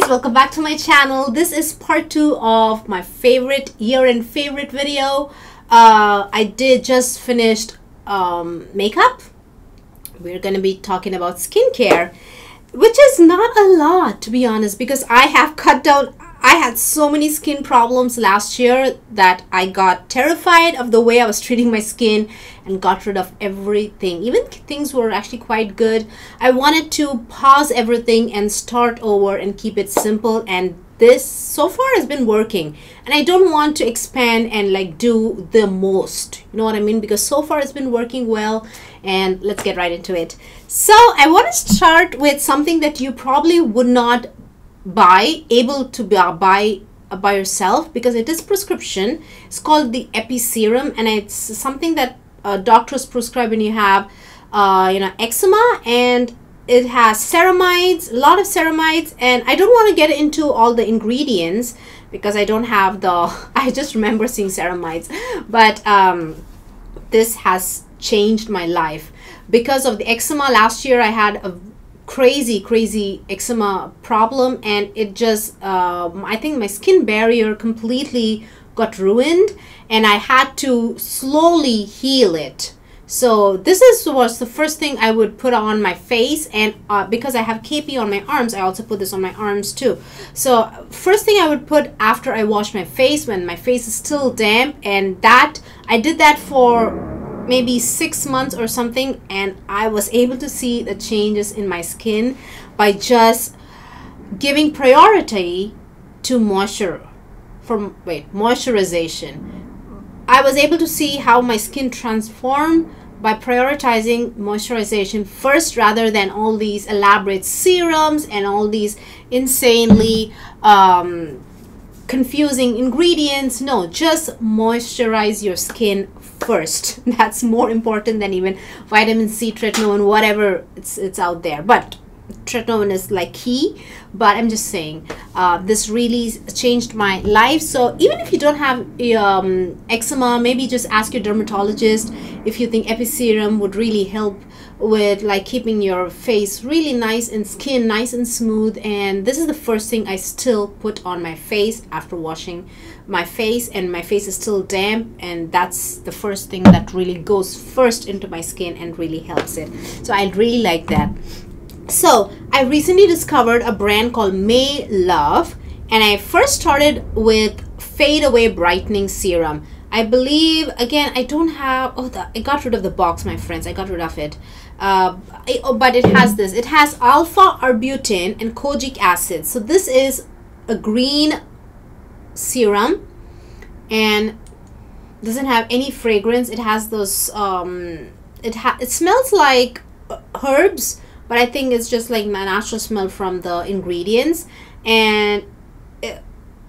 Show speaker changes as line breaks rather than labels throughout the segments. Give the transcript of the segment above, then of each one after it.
guys welcome back to my channel. This is part two of my favorite year-end favorite video. Uh, I did just finished um, makeup. We're gonna be talking about skincare which is not a lot to be honest because I have cut down I had so many skin problems last year that I got terrified of the way I was treating my skin and got rid of everything. Even things were actually quite good. I wanted to pause everything and start over and keep it simple and this so far has been working and I don't want to expand and like do the most you know what I mean because so far it's been working well and let's get right into it so I want to start with something that you probably would not buy able to buy uh, by yourself because it is prescription. It's called the Epiceram and it's something that uh, doctors prescribe when you have uh, you know eczema and it has ceramides a lot of ceramides and i don't want to get into all the ingredients because i don't have the i just remember seeing ceramides. But um, this has changed my life. Because of the eczema last year i had a crazy crazy eczema problem and it just um, i think my skin barrier completely got ruined and i had to slowly heal it. So this is was the first thing i would put on my face and uh, because i have kp on my arms i also put this on my arms too. So first thing i would put after i wash my face when my face is still damp and that i did that for maybe six months or something and I was able to see the changes in my skin by just giving priority to moisture from wait moisturization. I was able to see how my skin transformed by prioritizing moisturization first rather than all these elaborate serums and all these insanely um, confusing ingredients. No just moisturize your skin first. That's more important than even vitamin c tretinoin whatever it's it's out there. But tretinoin is like key but i'm just saying uh, this really changed my life. So even if you don't have um, eczema maybe just ask your dermatologist if you think Epiceram would really help with like keeping your face really nice and skin nice and smooth. And this is the first thing I still put on my face after washing my face. And my face is still damp. And that's the first thing that really goes first into my skin and really helps it. So I really like that so I recently discovered a brand called Maelove and I first started with fade away brightening serum. I believe again I don't have oh the, I got rid of the box my friends I got rid of it. Uh, oh, but it has this. It has alpha arbutin and kojic acid. So this is a green serum and doesn't have any fragrance. It has those um it ha it smells like herbs but i think it's just like my natural smell from the ingredients and it,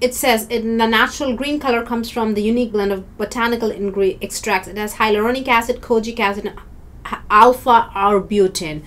it says in the natural green color comes from the unique blend of botanical extracts it has hyaluronic acid kojic acid alpha arbutin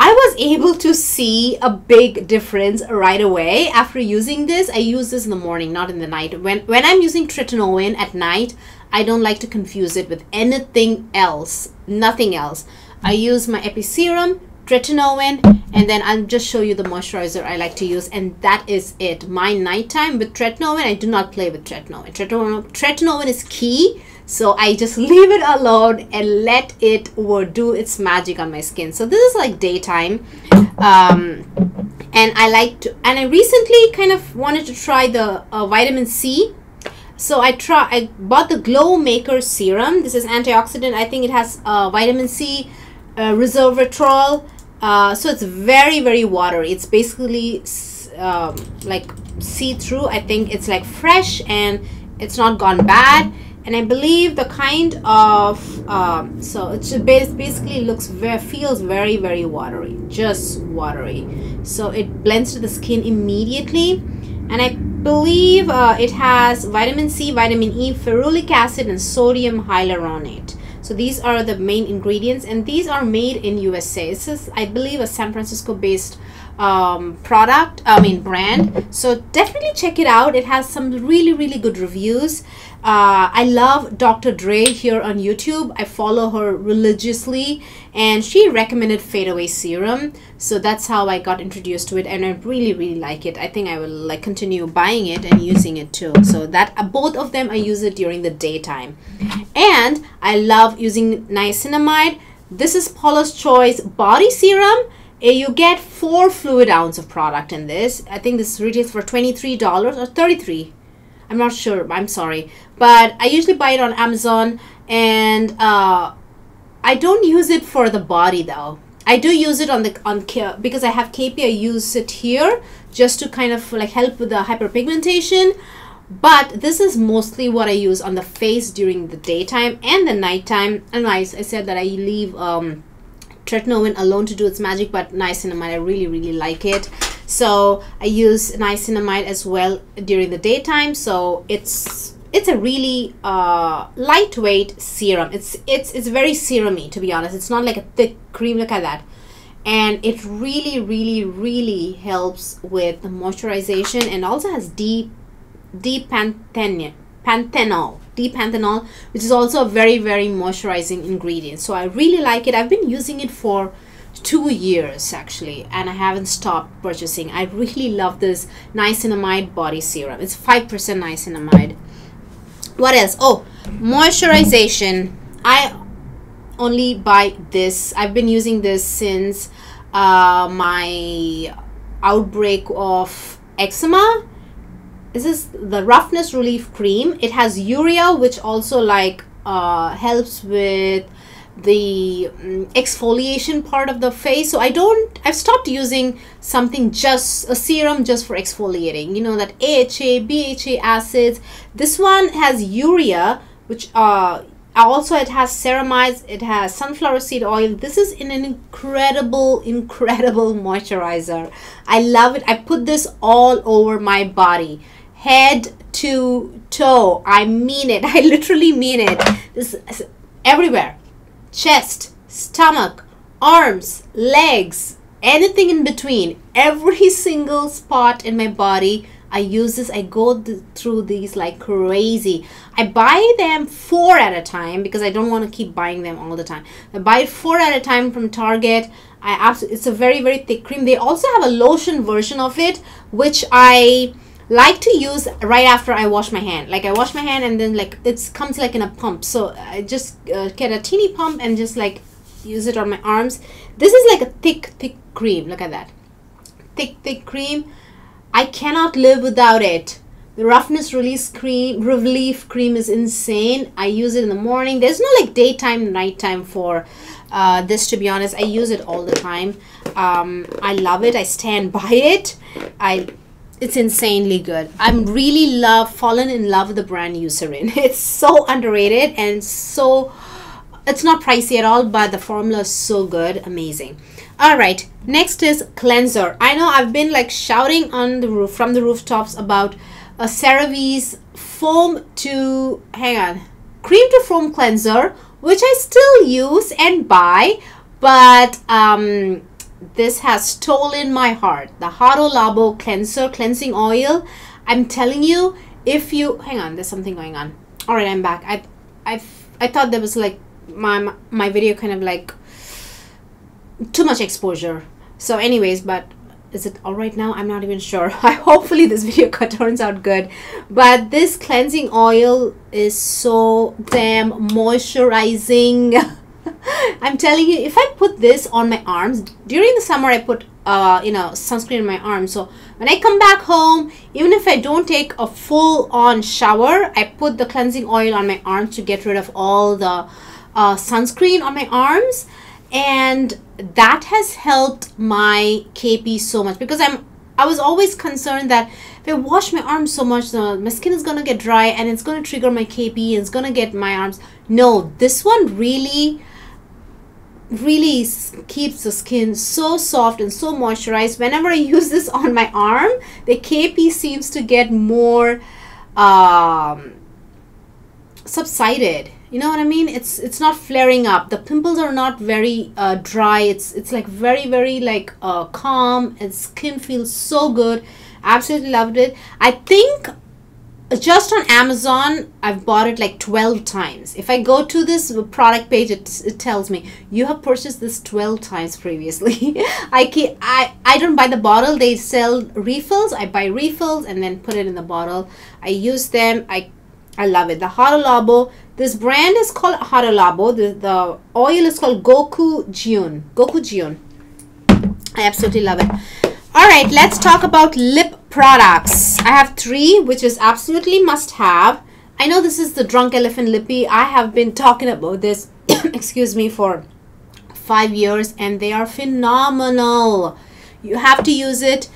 I was able to see a big difference right away after using this. I use this in the morning, not in the night. When when I'm using tretinoin at night, I don't like to confuse it with anything else, nothing else. I use my Epiceram, tretinoin, and then I'll just show you the moisturizer I like to use, and that is it. My nighttime with tretinoin, I do not play with tretinoin. Tretinoin, tretinoin is key so I just leave it alone and let it do its magic on my skin so this is like daytime um, and I like to and I recently kind of wanted to try the uh, vitamin C so I try I bought the Glowmaker serum this is antioxidant I think it has uh, vitamin C uh, resveratrol uh, so it's very very watery. It's basically um, like see-through. I think it's like fresh and it's not gone bad. And I believe the kind of um, so it basically looks very feels very very watery. Just watery. So it blends to the skin immediately. And I believe uh, it has vitamin C vitamin E ferulic acid and sodium hyaluronate so these are the main ingredients and these are made in USA this is I believe a San Francisco based um, product i mean brand. So definitely check it out. It has some really really good reviews uh, I love Dr. Dray here on YouTube. I follow her religiously, and she recommended Fade Away Serum. So that's how I got introduced to it, and I really, really like it. I think I will like continue buying it and using it too. So that uh, both of them, I use it during the daytime, and I love using niacinamide. This is Paula's Choice Body Serum. Uh, you get four fluid ounce of product in this. I think this retails for $23 or 33 I'm not sure. I'm sorry. But I usually buy it on Amazon and uh, I don't use it for the body though. I do use it on the on because I have KP. I use it here just to kind of like help with the hyperpigmentation. But this is mostly what I use on the face during the daytime and the nighttime. And I, I said that I leave um, tretinoin alone to do its magic, but niacinamide, I really, really like it so I use niacinamide as well during the daytime. So it's it's a really uh, lightweight serum. It's it's it's very serumy to be honest. It's not like a thick cream. Look at that. And it really really really helps with the moisturization and also has deep deep panthenol panthenol D-panthenol which is also a very very moisturizing ingredient. So I really like it. I've been using it for two years actually and I haven't stopped purchasing. I really love this niacinamide body serum. It's 5% niacinamide. What else? Oh, moisturization. I only buy this. I've been using this since uh, my outbreak of eczema. This is the roughness relief cream. It has urea which also like uh, helps with the um, exfoliation part of the face. So i don't i've stopped using something just a serum just for exfoliating. You know that aha bha acids. This one has urea which uh also it has ceramides it has sunflower seed oil. This is an incredible incredible moisturizer. I love it. I put this all over my body. Head to toe. I mean it. I literally mean it. This everywhere chest, stomach, arms, legs, anything in between, every single spot in my body. I use this, I go th through these like crazy. I buy them four at a time because I don't want to keep buying them all the time. I buy four at a time from Target. I absolutely, it's a very, very thick cream. They also have a lotion version of it, which I like to use right after I wash my hand. Like I wash my hand and then like it comes like in a pump. So I just uh, get a teeny pump and just like use it on my arms. This is like a thick, thick cream. Look at that. Thick, thick cream. I cannot live without it. The roughness release cream, relief cream is insane. I use it in the morning. There's no like daytime, nighttime for uh, this to be honest. I use it all the time. Um, I love it. I stand by it. I it's insanely good. I'm really love fallen in love with the brand Eucerin. It's so underrated and so it's not pricey at all, but the formula is so good, amazing. All right, next is cleanser. I know I've been like shouting on the roof from the rooftops about a CeraVe's foam to hang on cream to foam cleanser, which I still use and buy, but um this has stolen my heart. The Hada Labo Cleanser Cleansing Oil. I'm telling you, if you hang on, there's something going on. All right, I'm back. I, I, I thought there was like my my video kind of like too much exposure. So, anyways, but is it all right now? I'm not even sure. I hopefully this video turns out good. But this cleansing oil is so damn moisturizing. I'm telling you, if I put this on my arms, during the summer I put, uh, you know, sunscreen on my arms. So when I come back home, even if I don't take a full on shower, I put the cleansing oil on my arms to get rid of all the uh, sunscreen on my arms. And that has helped my KP so much because I'm I was always concerned that if I wash my arms so much, uh, my skin is gonna get dry and it's gonna trigger my KP and it's gonna get my arms. No, this one really really keeps the skin so soft and so moisturized. Whenever I use this on my arm the KP seems to get more um, subsided. You know what i mean? It's it's not flaring up. The pimples are not very uh, dry. It's it's like very very like uh, calm and skin feels so good. Absolutely loved it. I think just on amazon i've bought it like 12 times. If i go to this product page it, it tells me you have purchased this 12 times previously. I keep, i i don't buy the bottle. They sell refills. I buy refills and then put it in the bottle. I use them. I i love it. The Hada Labo this brand is called Hada Labo the, the oil is called Gokujun goku jiun i absolutely love it. All right let's talk about lip products. I have three which is absolutely must have. I know this is the drunk elephant Lippie. I have been talking about this excuse me for five years and they are phenomenal. You have to use it.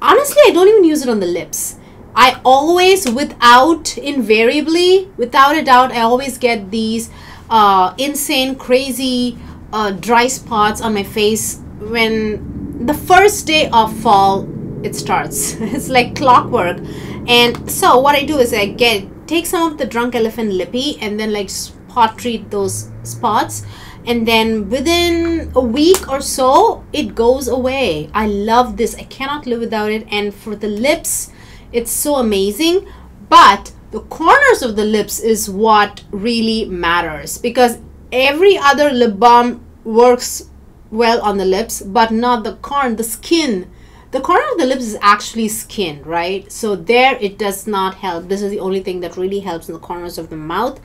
Honestly i don't even use it on the lips. I always without invariably without a doubt i always get these uh, insane crazy uh, dry spots on my face when the first day of fall it starts. It's like clockwork. And so what i do is i get take some of the drunk elephant Lippie and then like spot treat those spots. And then within a week or so it goes away. I love this. I cannot live without it. And for the lips it's so amazing. But the corners of the lips is what really matters because every other lip balm works well on the lips but not the corn the skin the corner of the lips is actually skin right? So there it does not help. This is the only thing that really helps in the corners of the mouth.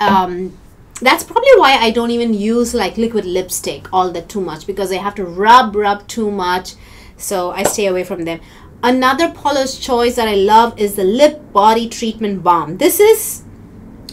Um, that's probably why I don't even use like liquid lipstick all that too much because I have to rub rub too much so I stay away from them. Another Paula's choice that I love is the lip body treatment balm. This is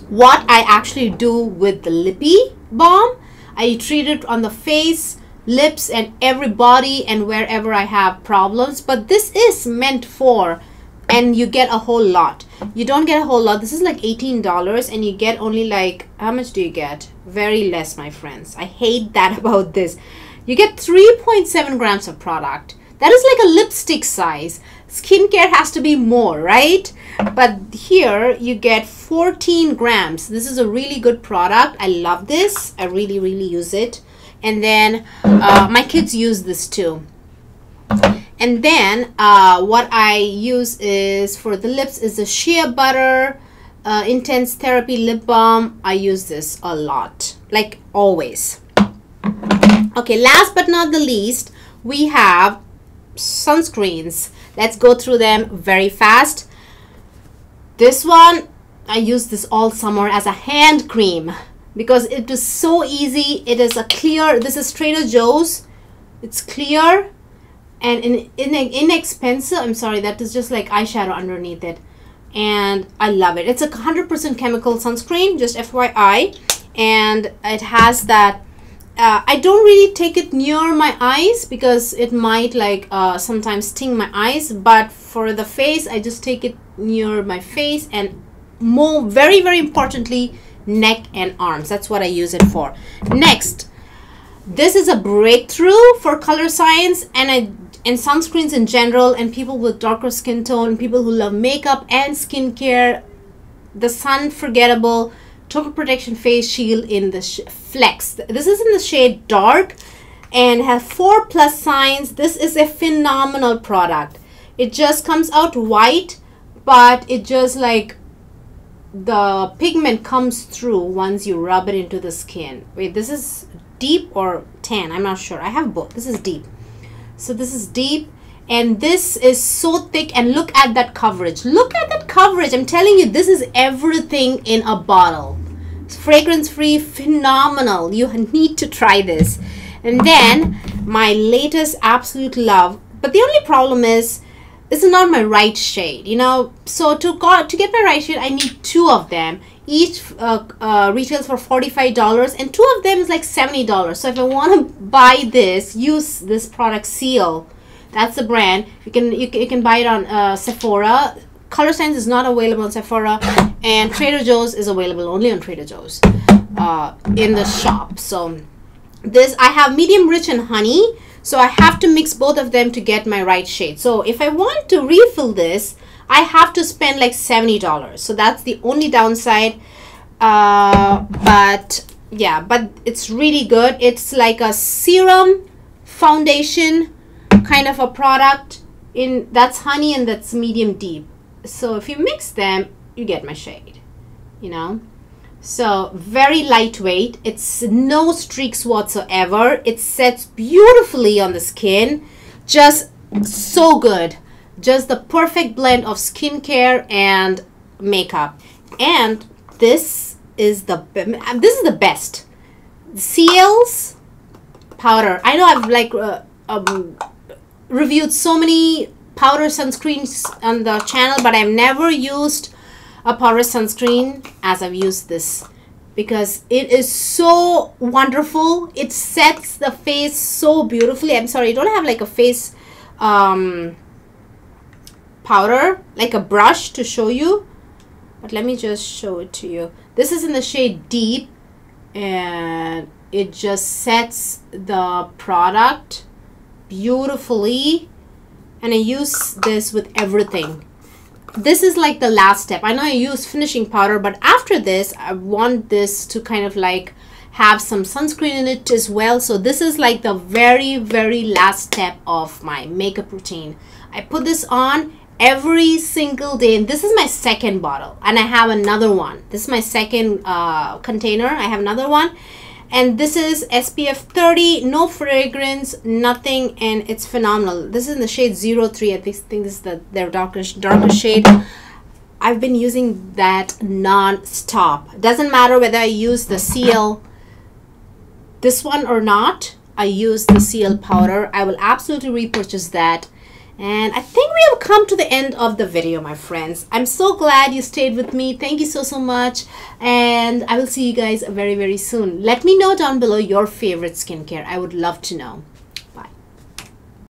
what I actually do with the Lippie balm. I treat it on the face lips and every body and wherever I have problems. But this is meant for and you get a whole lot. You don't get a whole lot. This is like $18 and you get only like how much do you get? Very less my friends. I hate that about this. You get 3.7 grams of product. That is like a lipstick size. Skincare has to be more right? But here you get 14 grams. This is a really good product. I love this. I really really use it and then uh, my kids use this too. And then uh, what I use is for the lips is the shea butter uh, intense therapy lip balm. I use this a lot. Like always. Okay last but not the least we have sunscreens. Let's go through them very fast. This one I use this all summer as a hand cream because it is so easy it is a clear this is Trader Joe's it's clear and in, in inexpensive I'm sorry that is just like eyeshadow underneath it. And I love it. It's a 100% chemical sunscreen just FYI and it has that uh, I don't really take it near my eyes because it might like uh, sometimes sting my eyes but for the face I just take it near my face and more very very importantly neck and arms. That's what I use it for. Next this is a breakthrough for Colorescience and I and sunscreens in general and people with darker skin tone people who love makeup and skincare. The Sunforgettable total protection face shield in the flex. This is in the shade dark and have four plus signs. This is a phenomenal product. It just comes out white but it just like the pigment comes through once you rub it into the skin. Wait, this is deep or tan? I'm not sure. I have both. This is deep. So this is deep and this is so thick and look at that coverage. Look at that coverage. I'm telling you, this is everything in a bottle. It's fragrance free, phenomenal. You need to try this. And then my latest absolute love. But the only problem is this is not my right shade you know? So to got to get my right shade i need two of them. Each uh, uh, retails for $45 and two of them is like $70 so if i want to buy this use this product Ciele. That's the brand. You can you, you can buy it on uh, sephora. Colorescience is not available on sephora and trader joe's is available only on trader joe's uh, in the shop. So this i have medium rich and honey so I have to mix both of them to get my right shade. So if I want to refill this, I have to spend like $70. So that's the only downside. uh, but yeah but it's really good it's like a serum foundation kind of a product in that's honey and that's medium deep so if you mix them you get my shade you know so very lightweight. It's no streaks whatsoever. It sets beautifully on the skin. Just so good. Just the perfect blend of skincare and makeup. And this is the this is the best. Ciele's powder. I know I've like uh, um, reviewed so many powder sunscreens on the channel but I've never used a powder sunscreen as I've used this because it is so wonderful. It sets the face so beautifully. I'm sorry I don't have like a face um, powder like a brush to show you but let me just show it to you. This is in the shade deep and it just sets the product beautifully and I use this with everything this is like the last step. I know I use finishing powder but after this I want this to kind of like have some sunscreen in it as well. So this is like the very very last step of my makeup routine. I put this on every single day and this is my second bottle and I have another one. This is my second uh, container. I have another one and this is SPF 30 no fragrance nothing and it's phenomenal. This is in the shade 03 I think, this is the their darkest darkest shade. I've been using that non-stop. Doesn't matter whether I use the Ciele this one or not I use the Ciele powder. I will absolutely repurchase that and I think we have come to the end of the video, my friends. I'm so glad you stayed with me. Thank you so, so much. And I will see you guys very, very soon. Let me know down below your favorite skincare. I would love to know.